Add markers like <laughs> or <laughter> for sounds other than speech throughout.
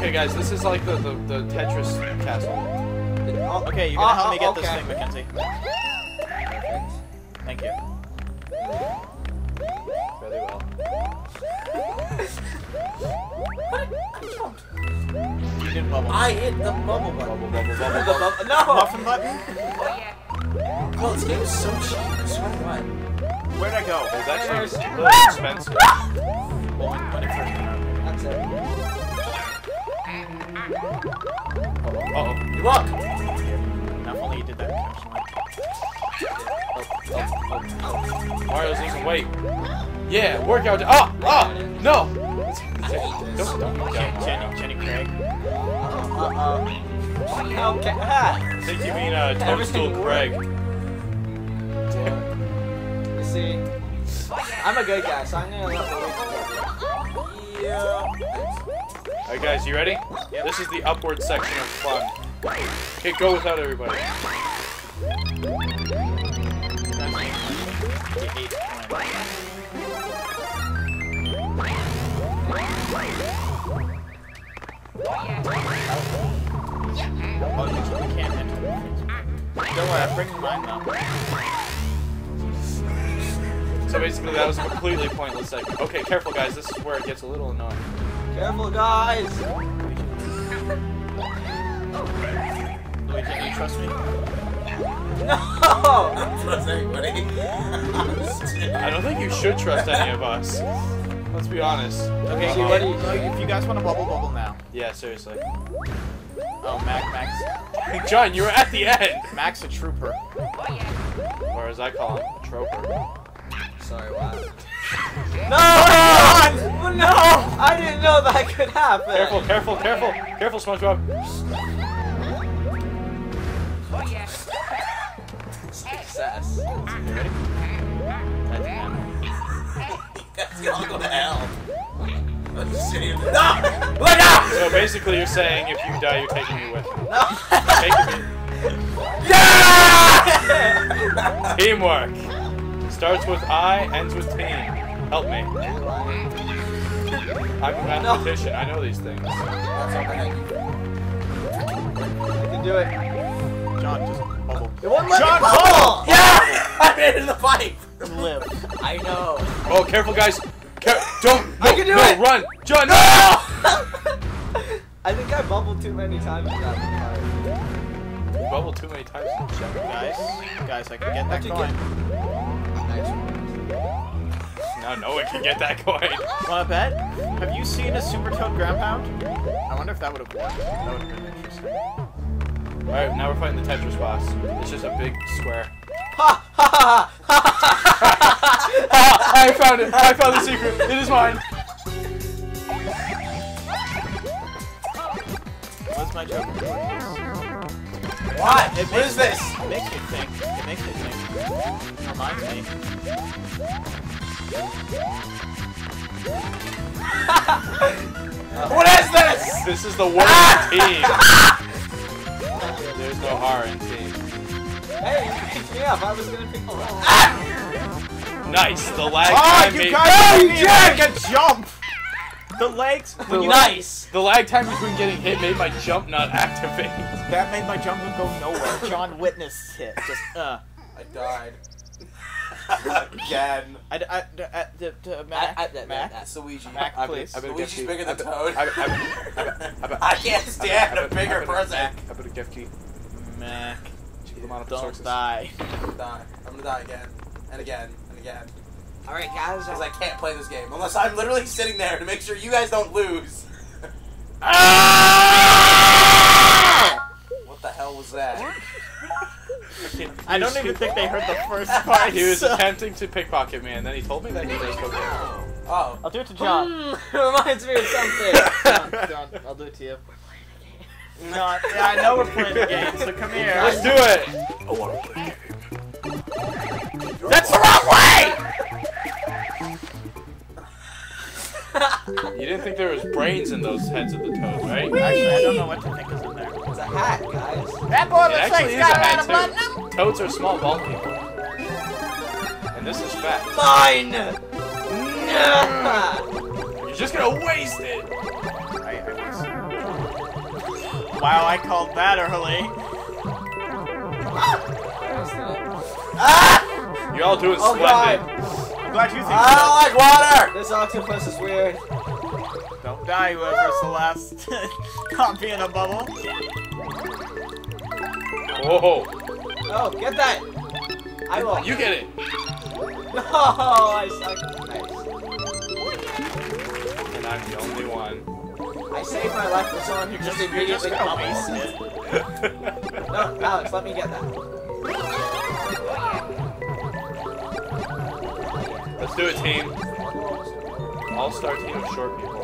Okay, guys, this is like the, the, the Tetris castle. Oh, Okay, you're uh, gonna oh, help me oh, get this thing, Mackenzie. Thank you. Very well. You didn't bubble. I hit the bubble button. Bubble, bubble, The bubble. bubble- no! Muffin button? Oh, well, this game is so cheap. I swear to God. Where'd I go? It's actually a little expensive. Well, when, when it first came out. That's it. Uh-oh. You walk! Now, if only you did that intentionally. Mario's losing weight. Yeah, workout. Ah! Ah! No! Don't, don't, don't. Jenny, Jenny Craig. Uh-oh. Okay. I think you mean uh, Toadstool Craig. You see, I'm a good guy, so I'm gonna let the go. Yeah. Alright, guys, you ready? Yep. This is the upward section of fun. Okay, go without everybody. You hate when- Oh, you you can't enter. Don't worry, I'm bringing mine now. So basically, that was a completely pointless segment. Okay, careful, guys. This is where it gets a little annoying. Careful, guys. Luigi, can you trust me? No. Trust anybody. I don't think you should trust any of us. Let's be honest. Okay, See, okay, what do you- if you guys want to bubble, bubble now. Yeah, seriously. Oh, Mac, Max, John, you were at the end! Max a trooper. Or as I call him, a troper. Sorry, wow. No! Oh, no! I didn't know that could happen. Careful, careful, careful! Careful, SpongeBob! Success. You ready? Titanium. Let's all go to hell. I'm just. No! Look out! So basically, you're saying if you die, you're taking me with you. No. Taking me. Yeah! Teamwork! Starts with I, ends with team. Help me. I'm a mathematician, I know these things. That's all. I can do it. John, just bubble. It won't let John, me bubble! Yeah! I made it in the pipe! Live. I know. Oh, careful, guys! Car- don't! No, I can do no, it! run! John, no! <laughs> I think I bubbled too many times in that part. You bubbled too many times. Guys, guys, I can get that How'd coin. Now no one can get that <laughs> coin. Wanna bet? Have you seen a Super Toad Ground Pound? I wonder if that would have worked. That would have been interesting. Alright, now we're fighting the Tetris boss. It's just a big square. Ha ha ha ha ah, <laughs> I found it! I found the secret! It is mine! What's my joke? What? It What makes- is this? It makes me think. It makes me think. Reminds me. <laughs> What is this? This is the worst <laughs> team! There's no R in team. Hey, you picked me up. I was gonna pick you <laughs> up. Nice! The lag Oh, time you made- guys made me a jump! The legs. When you Nice. The lag time between getting hit made my jump not activate. That made my jump go nowhere. John witnessed it. Just uh. I died. Again. I, I, I, the, the, Mac, I- I- Mac. That's Luigi. Mac, I bet- please. I bet Luigi's Jeff bigger than I bet- Toad. I bet- I bet- I bet- I bet- I can't stand I a bet- bigger I bet- person. I bet a gift key. Mac. Check them of Don't sources. die. I'm gonna die. I'm gonna die again. And again. And again. All right, guys. Because uh, I can't play this game unless I'm literally sitting there to make sure you guys don't lose. Ah! what the hell was that? I don't even think they heard the first part. He was <laughs> so- attempting to pickpocket me, and then he told me that he does cocaine. Oh. I'll do it to John. Mm, <laughs> reminds me of something. <laughs> John, John, I'll do it to you. No, yeah, I know we're playing the game, so come here. Let's do it! I want to play That's the wrong way! You didn't think there was brains in those heads of the toads, right? Actually, I don't know what to think is hat, guys. That boy It looks like actually he's a got a lot hat of blood too. Toads are small bald people. And this is fat. Mine. Nah. You're just gonna waste it! I, I was- Wow, I called that early. Ah! You're all doing Oh splendid. god! I'm glad you think I don't like water. This octopus is weird. Don't die, whoever's the last <laughs> copy in a bubble. Whoa. Oh, get that! I will. You get it. No, I suck. Nice. And I'm the only one. I saved my life for someone who just just immediately waste it. <laughs> No, Alex, let me get that. Let's do it, team. All-star team of short people.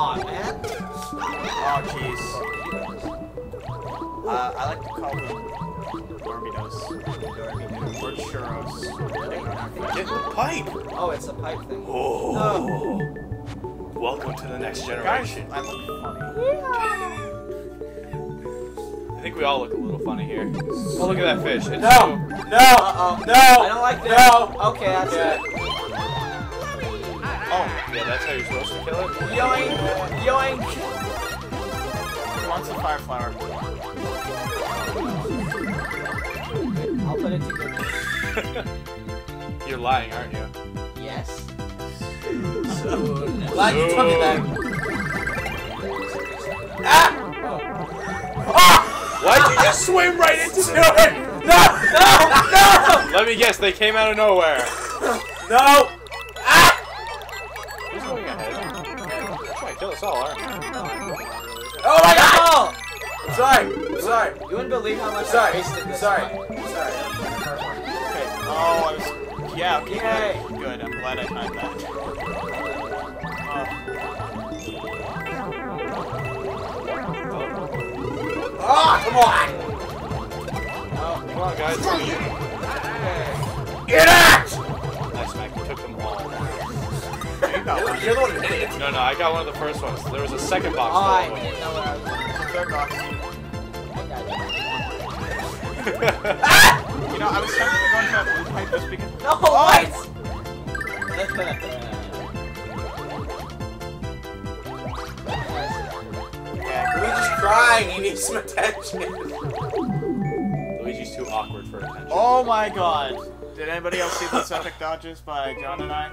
Aw, man. Oh, jeez. Uh, I like to call them Dormitos. Or churros. Get in the pipe. Oh, it's a pipe thing. Oh. Welcome to the next Guys, generation. I look funny. I think we all look a little funny here. Oh, look at that fish. It's No, so- no, Uh-oh. no. I don't like this. No. Okay, that's it. Oh, yeah, that's how you're supposed to kill it? Yoink! Yoink! Wants a fire flower? I'll put it together. <laughs> you're lying, aren't you? Yes. Glad you took it then. Ah! Why'd you just swim right into it? No, no, no, <laughs> Let me guess, they came out of nowhere. no. Who's going ahead? Trying to kill us all, aren't you? Oh my god. Oh! I'm sorry. I'm sorry. You wouldn't believe how much I Sorry. wasted this Sorry. time. Sorry. Okay. Oh, I was. Yeah, okay. Yay. Good. I'm glad I timed that. Uh, Ah, come on. Come on, guys. Get got You're, one. you're the one who did it. No, no, I got one of the first ones. There was a second box. Oh, I full of didn't know what I was doing. Third box. I <laughs> you. know, I was tempted to go into that blue pipe just because. No, oh! what? <laughs> Luigi's crying. He needs some attention. Luigi's too awkward for attention. Oh my god. Did anybody else see the epic dodges by John and I?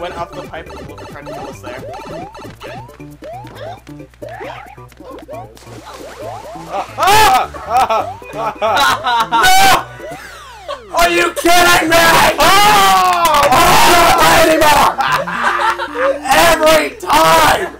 Went up the pipe and tried to kill us there. Are you kidding me? Oh! I don't anymore. Every time.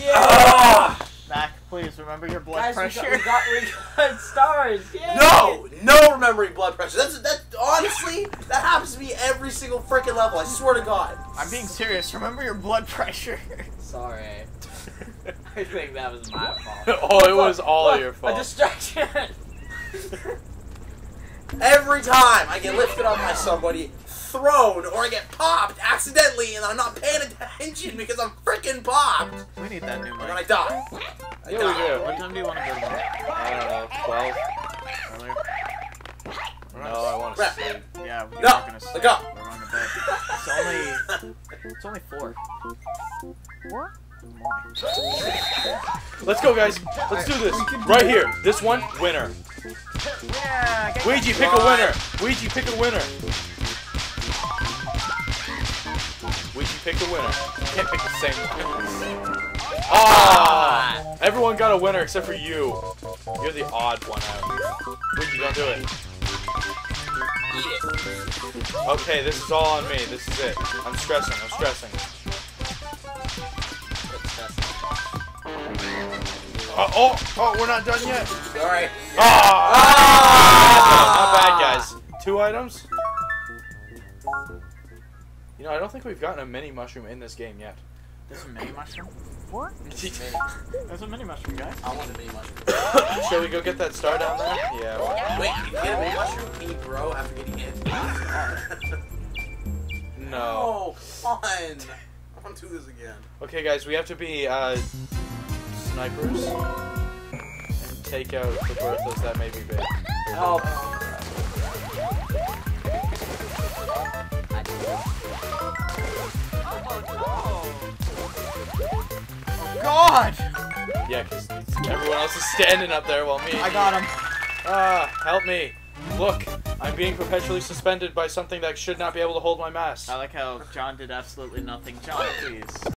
Yeah! Mac, please remember your blood Guys, we pressure. got, we got, we got <laughs> stars. Yay! No, no remembering blood pressure. That's that. Honestly, that happens to me every single freaking level. I swear to God. I'm being serious. Remember your blood pressure. Sorry. <laughs> I think that was my fault. <laughs> oh, it was all Look, your fault. A distraction. <laughs> Every time I get lifted up by somebody, thrown, or I get popped accidentally, and I'm not paying attention because I'm freaking popped, We need that new and then I die. I Yeah, die. we do. What time do you want to go to bed? I don't know, 12? We're No, I want to sleep. Yeah, we're No, not gonna sleep. go. We're going to bed. It's only. It's only four. Four? The. Let's go, guys. Let's do this. Right here. This one, winner. Yeah, Ouija, pick a winner. Ouija, pick a winner. Ouija, pick a winner. You can't pick the same one. Ah! Everyone got a winner except for you. You're the odd one out. Ouija, don't do it. Eat it. Okay, this is all on me. This is it. I'm stressing. I'm stressing. Oh, oh, oh, we're not done yet. Sorry. Ah! Ah! Not bad, guys. Two items. You know, I don't think we've gotten a mini mushroom in this game yet. There's a mini mushroom. What? There's a mini <laughs> mushroom, guys. I want a mini mushroom. Shall we go get that star down there? Yeah. why not? Wait, you get a mini mushroom? Can you grow after getting hit? <laughs> No. Oh, come on. I want to do this again. Okay, guys, we have to be uh, snipers and take out the Berthas that may be big. Help. God! Yeah, because everyone else is standing up there while me. I got him. Ah, help me. Look, I'm being perpetually suspended by something that should not be able to hold my mass. I like how John did absolutely nothing. John, please.